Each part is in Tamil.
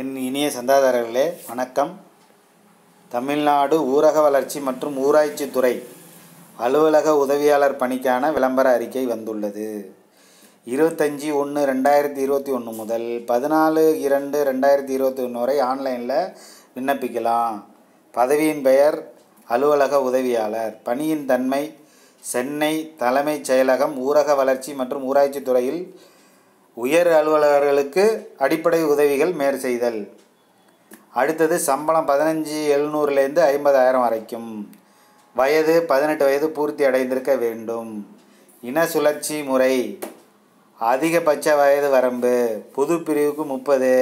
என் இனிய சந்தாதாரர்களே வணக்கம். தமிழ்நாடு ஊரக வளர்ச்சி மற்றும் ஊராட்சித்துறை அலுவலக உதவியாளர் பணிக்கான விளம்பர அறிக்கை வந்துள்ளது. இருபத்தஞ்சி ஒன்று ரெண்டாயிரத்தி இருபத்தி ஒன்று முதல் பதினாலு இரண்டு ரெண்டாயிரத்தி இருபத்தி ஒன்று வரை ஆன்லைனில் விண்ணப்பிக்கலாம். பதவியின் பெயர் அலுவலக உதவியாளர். பணியின் தன்மை சென்னை தலைமைச் செயலகம் ஊரக வளர்ச்சி மற்றும் ஊராட்சி துறையில் உயர் அலுவலர்களுக்கு அடிப்படை உதவிகள் மேற் செய்தல். அடுத்தது சம்பளம் பதினஞ்சு எழுநூறுலேருந்து ஐம்பதாயிரம் வரைக்கும். வயது பதினெட்டு வயது பூர்த்தி அடைந்திருக்க வேண்டும். இன சுழற்சி முறை. அதிகபட்ச வயது வரம்பு. பொது பிரிவுக்கு முப்பது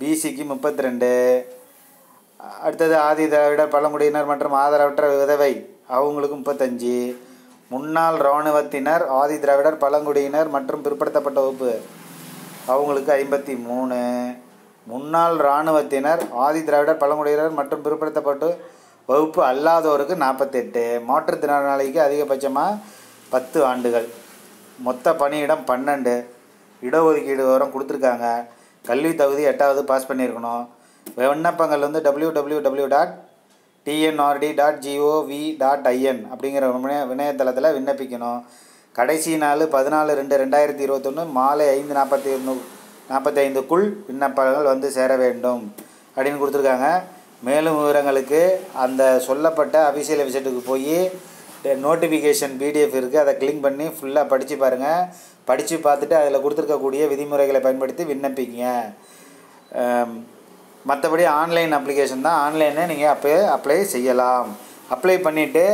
பிசிக்கு முப்பத்தி ரெண்டு அடுத்தது ஆதி திராவிடர் பழங்குடியினர் மற்றும் ஆதரவற்ற விதவை. அவங்களுக்கு முப்பத்தஞ்சு. முன்னாள் இராணுவத்தினர் ஆதி திராவிடர் பழங்குடியினர் மற்றும் பிற்படுத்தப்பட்ட வகுப்பு அவங்களுக்கு ஐம்பத்தி மூணு முன்னாள் இராணுவத்தினர் ஆதி திராவிடர் பழங்குடியினர் மற்றும் பிற்படுத்தப்பட்ட வகுப்பு அல்லாதோருக்கு நாற்பத்தெட்டு மாற்றுத்திறனாளிக்கு அதிகபட்சமாக பத்து ஆண்டுகள். மொத்த பணியிடம் பன்னெண்டு. இடஒதுக்கீடு விவரம் கொடுத்துருக்காங்க. கல்வி தகுதி எட்டாவது பாஸ் பண்ணியிருக்கணும். விண்ணப்பங்கள் வந்து W W W dot TNRD dot GOV dot IN அப்படிங்கிற வினய இணையதளத்தில் விண்ணப்பிக்கணும். கடைசி நாள் பதினாலு ரெண்டு ரெண்டாயிரத்தி இருபத்தொன்று மாலை ஐந்து நாற்பத்தி ஒன்று நாற்பத்தி ஐந்துக்குள் விண்ணப்பங்கள் வந்து சேர வேண்டும் அப்படின்னு கொடுத்துருக்காங்க. மேலும் விவரங்களுக்கு அந்த சொல்லப்பட்ட அபிஷியல் வெப்சைட்டுக்கு போய் நோட்டிஃபிகேஷன் பிடிஎஃப் இருக்குது அதை கிளிக் பண்ணி ஃபுல்லாக படித்து பாருங்கள் படித்து பார்த்துட்டு அதில் கொடுத்துருக்கக்கூடிய விதிமுறைகளை பயன்படுத்தி விண்ணப்பிங்க. மற்றபடி ஆன்லைன் அப்ளிகேஷன் தான். ஆன்லைனில் நீங்கள் அப்போயே அப்ளை செய்யலாம். அப்ளை பண்ணிவிட்டு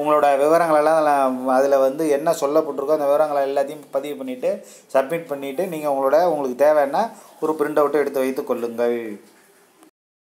உங்களோட விவரங்களெல்லாம் அதில் அதில் வந்து என்ன சொல்லப்பட்டிருக்கோ அந்த விவரங்களை எல்லாத்தையும் பதிவு பண்ணிவிட்டு சப்மிட் பண்ணிவிட்டு நீங்கள் உங்களோட உங்களுக்கு தேவைன்னா ஒரு பிரிண்ட் அவுட்டை எடுத்து வைத்து கொள்ளுங்கள்.